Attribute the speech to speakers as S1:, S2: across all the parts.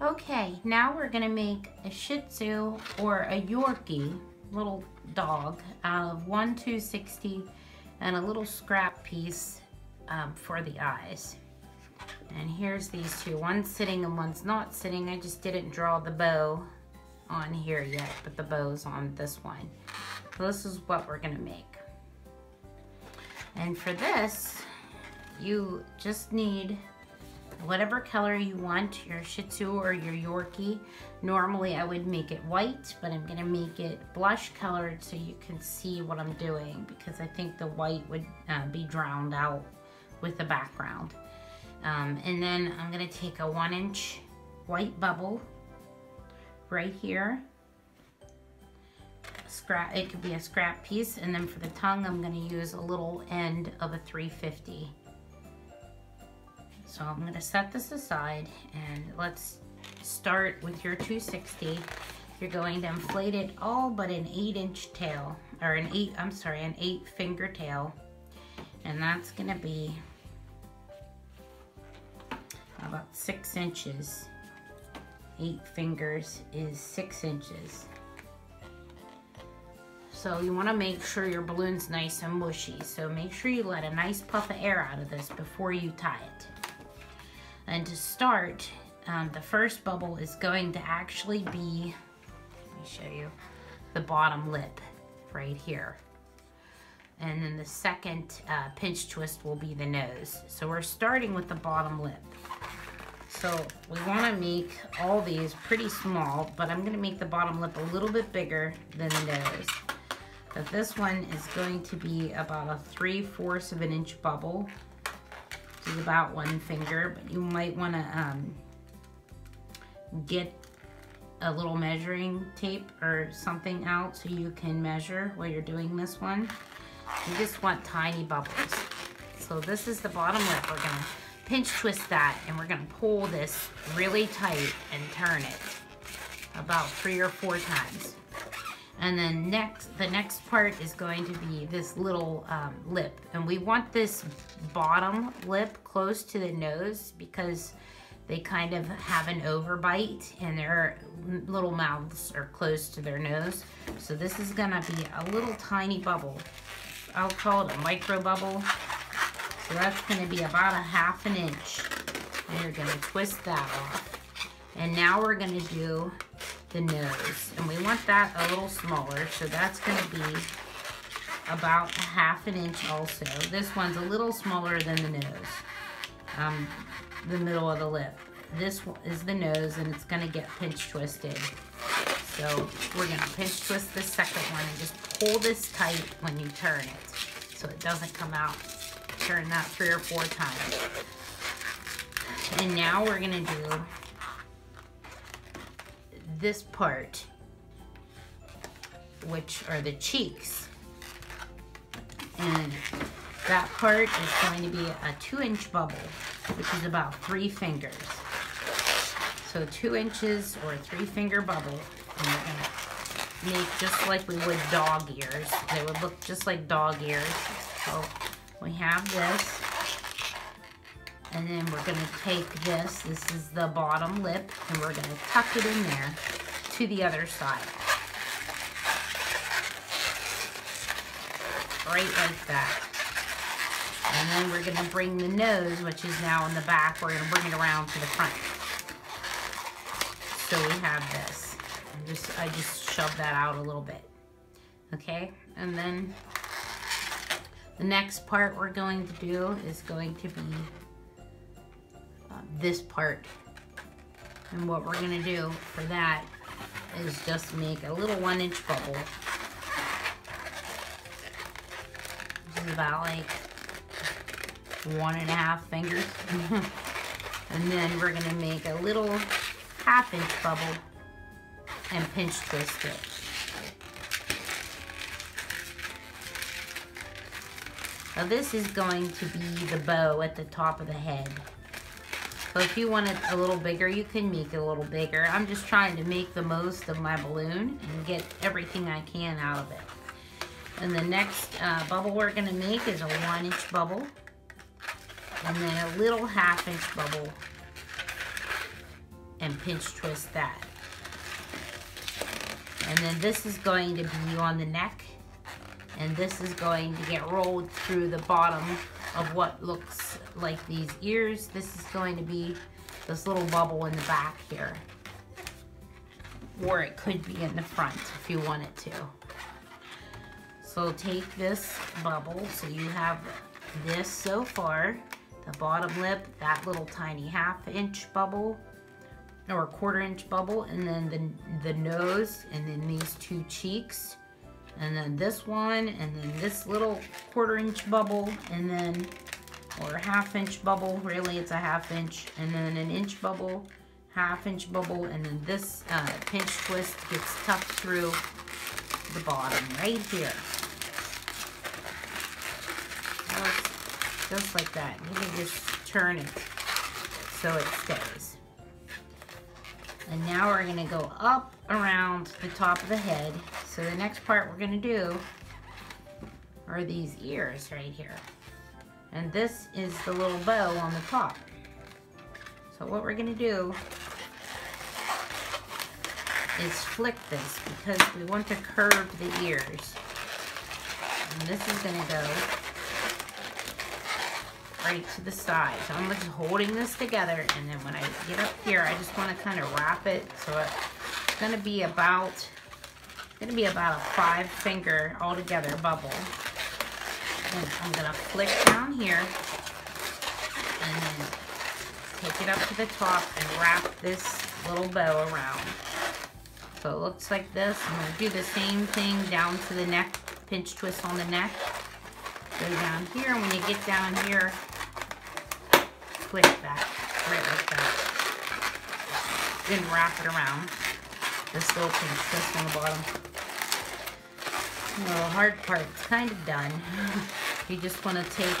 S1: Okay, now we're gonna make a Shih Tzu or a Yorkie little dog out of one 260 and a little scrap piece um, for the eyes. And here's these two, one's sitting and one's not sitting. I just didn't draw the bow on here yet, but the bow's on this one. So this is what we're gonna make. And for this, you just need whatever color you want, your Shih Tzu or your Yorkie. Normally I would make it white, but I'm gonna make it blush colored so you can see what I'm doing because I think the white would uh, be drowned out with the background. Um, and then I'm gonna take a one inch white bubble right here. Scrap, it could be a scrap piece. And then for the tongue, I'm gonna use a little end of a 350. So I'm gonna set this aside and let's start with your 260. You're going to inflate it all but an eight inch tail, or an eight, I'm sorry, an eight finger tail. And that's gonna be about six inches. Eight fingers is six inches. So you wanna make sure your balloon's nice and mushy. So make sure you let a nice puff of air out of this before you tie it. And to start, um, the first bubble is going to actually be, let me show you, the bottom lip right here. And then the second uh, pinch twist will be the nose. So we're starting with the bottom lip. So we wanna make all these pretty small, but I'm gonna make the bottom lip a little bit bigger than the nose. But this one is going to be about a 3 fourths of an inch bubble is about one finger, but you might want to um, get a little measuring tape or something out so you can measure while you're doing this one. You just want tiny bubbles. So this is the bottom lip. We're gonna pinch twist that and we're gonna pull this really tight and turn it about three or four times. And then next, the next part is going to be this little um, lip. And we want this bottom lip close to the nose because they kind of have an overbite and their little mouths are close to their nose. So this is gonna be a little tiny bubble. I'll call it a micro bubble. So that's gonna be about a half an inch. And you're gonna twist that off. And now we're gonna do the nose. And we want that a little smaller, so that's gonna be about half an inch also. This one's a little smaller than the nose, um, the middle of the lip. This is the nose and it's gonna get pinch twisted. So we're gonna pinch twist the second one and just pull this tight when you turn it so it doesn't come out. Turn that three or four times. And now we're gonna do this part, which are the cheeks. And that part is going to be a two inch bubble, which is about three fingers. So two inches or three finger bubble. And we're gonna make just like we would dog ears. They would look just like dog ears. So we have this. And then we're gonna take this, this is the bottom lip, and we're gonna tuck it in there to the other side. Right like that. And then we're gonna bring the nose, which is now in the back, we're gonna bring it around to the front. So we have this. I just, I just shoved that out a little bit. Okay, and then the next part we're going to do is going to be this part. And what we're gonna do for that is just make a little one inch bubble. This is about like one and a half fingers. and then we're gonna make a little half inch bubble and pinch twist it. Now this is going to be the bow at the top of the head. So if you want it a little bigger, you can make it a little bigger. I'm just trying to make the most of my balloon and get everything I can out of it. And the next uh, bubble we're gonna make is a one inch bubble. And then a little half inch bubble. and pinch twist that. And then this is going to be on the neck and this is going to get rolled through the bottom of what looks like these ears. This is going to be this little bubble in the back here. Or it could be in the front if you want it to. So take this bubble, so you have this so far, the bottom lip, that little tiny half inch bubble, or quarter inch bubble, and then the, the nose, and then these two cheeks, and then this one, and then this little quarter inch bubble, and then, or half inch bubble, really it's a half inch, and then an inch bubble, half inch bubble, and then this uh, pinch twist gets tucked through the bottom right here. Just like that. You can just turn it so it stays. And now we're gonna go up around the top of the head. So the next part we're gonna do are these ears right here. And this is the little bow on the top. So what we're gonna do is flick this because we want to curve the ears. And this is gonna go right to the side. So I'm just holding this together and then when I get up here, I just want to kind of wrap it so it's going to be about, going to be about a five finger all together bubble. And I'm going to flick down here and then take it up to the top and wrap this little bow around. So it looks like this. I'm going to do the same thing down to the neck, pinch twist on the neck go down here. When you get down here, click that, right like that. Then wrap it around this little pinch twist on the bottom. The hard part's kind of done. you just want to take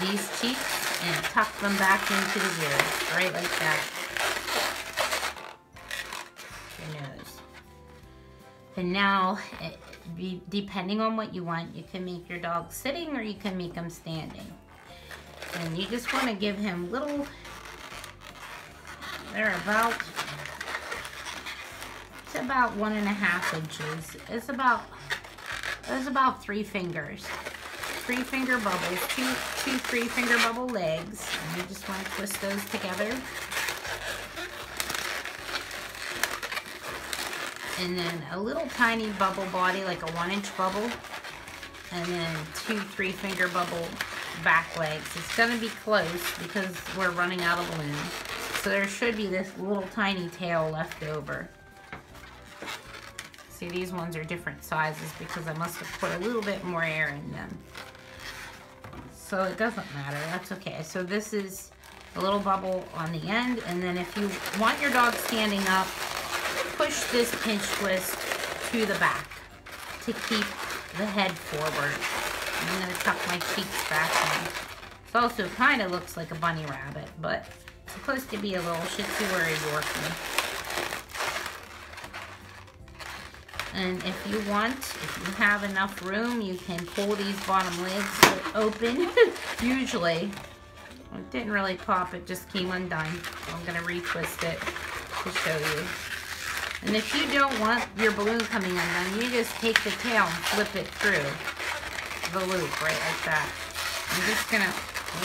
S1: these cheeks and tuck them back into the ears, right like that. Your nose. And now, eh, depending on what you want, you can make your dog sitting or you can make him standing. And you just want to give him little, they're about, about one and a half inches. It's about, it's about three fingers. Three finger bubbles, two, two three finger bubble legs. And you just want to twist those together. And then a little tiny bubble body, like a one inch bubble. And then two three finger bubble back legs. It's going to be close because we're running out of balloon. So there should be this little tiny tail left over. See, these ones are different sizes because I must have put a little bit more air in them. So it doesn't matter, that's okay. So this is a little bubble on the end, and then if you want your dog standing up, push this pinch twist to the back to keep the head forward. I'm to tuck my cheeks back in. It also kind of looks like a bunny rabbit, but it's supposed to be a little Shih Tzu or a Yorkie. And if you want, if you have enough room, you can pull these bottom lids open. Usually, it didn't really pop, it just came undone. I'm going to retwist it to show you. And if you don't want your balloon coming undone, you just take the tail and flip it through the loop right like that. I'm just gonna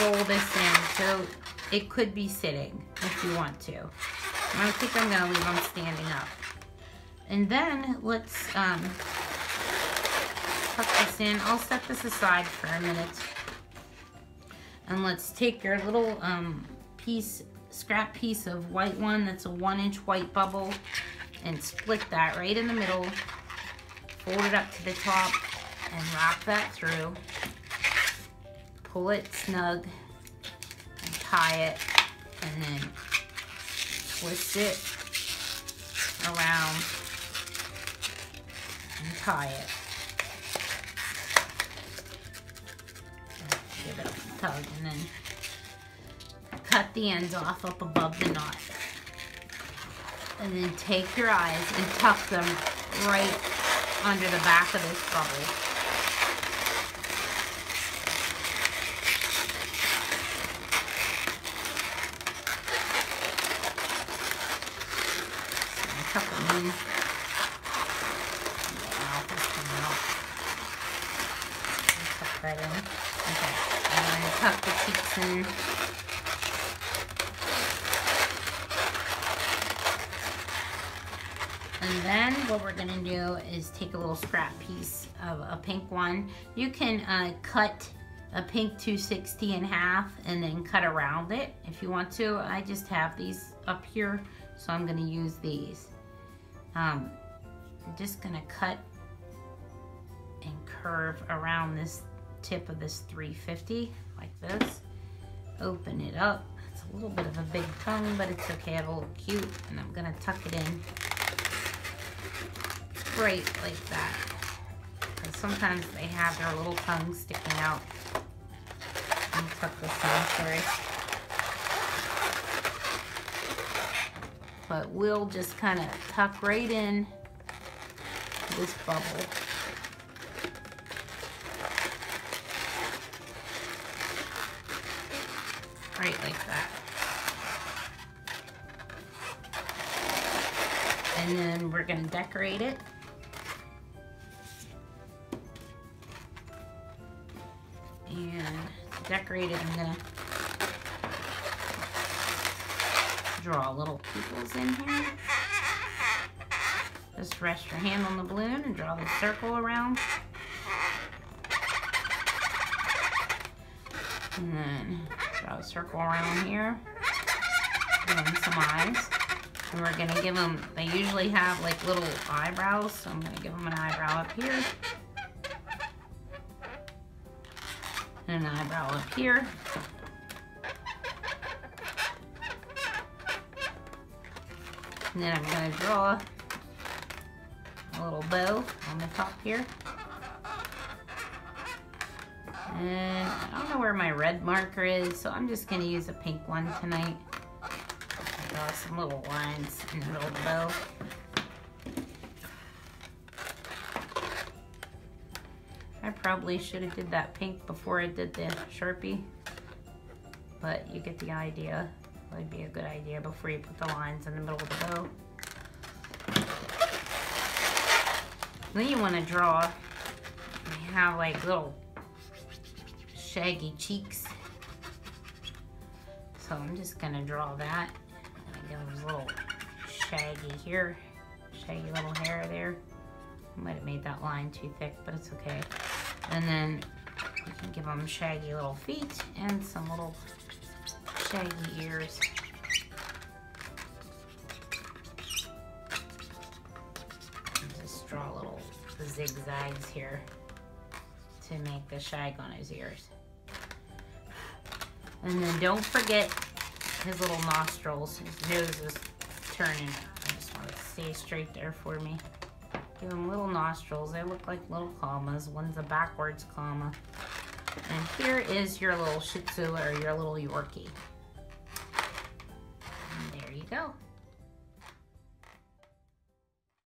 S1: roll this in so it could be sitting if you want to. I think I'm gonna leave them standing up. And then let's um, tuck this in. I'll set this aside for a minute. And let's take your little um, piece, scrap piece of white one that's a one inch white bubble and split that right in the middle. Fold it up to the top and wrap that through. Pull it snug and tie it and then twist it around and tie it. Give it a tug and then cut the ends off up above the knot. And then take your eyes and tuck them right under the back of this bubble. tuck them in. Wow, this come out. Tuck that in. Okay, tuck the in. And then what we're gonna do is take a little scrap piece of a pink one. You can uh, cut a pink 260 in half and then cut around it if you want to. I just have these up here, so I'm gonna use these. Um, I'm just gonna cut and curve around this tip of this 350 like this. Open it up. It's a little bit of a big tongue, but it's okay. I have a little cute, and I'm gonna tuck it in right like that. Sometimes they have their little tongues sticking out. Me tuck this in, sorry. But we'll just kind of tuck right in this bubble. Right like that. And then we're gonna decorate it. And decorated, I'm gonna draw little pupils in here. Just rest your hand on the balloon and draw the circle around. And then draw a circle around here. Give them some eyes. And we're gonna give them, they usually have like little eyebrows, so I'm gonna give them an eyebrow up here. and an eyebrow up here. And then I'm to draw a little bow on the top here. And I don't know where my red marker is, so I'm just going to use a pink one tonight. Draw some little lines middle of the bow. I probably should have did that pink before I did the Sharpie. But you get the idea. That'd be a good idea before you put the lines in the middle of the bow. Then you want to draw, have like little shaggy cheeks. So I'm just going to draw that. Give them a little shaggy here, shaggy little hair there. I might have made that line too thick, but it's okay. And then you can give them shaggy little feet and some little shaggy ears. Just draw little zigzags here to make the shag on his ears. And then don't forget his little nostrils. His nose is turning. I just want to stay straight there for me. Give them little nostrils. They look like little commas. One's a backwards comma. And here is your little Shih Tzu or your little Yorkie.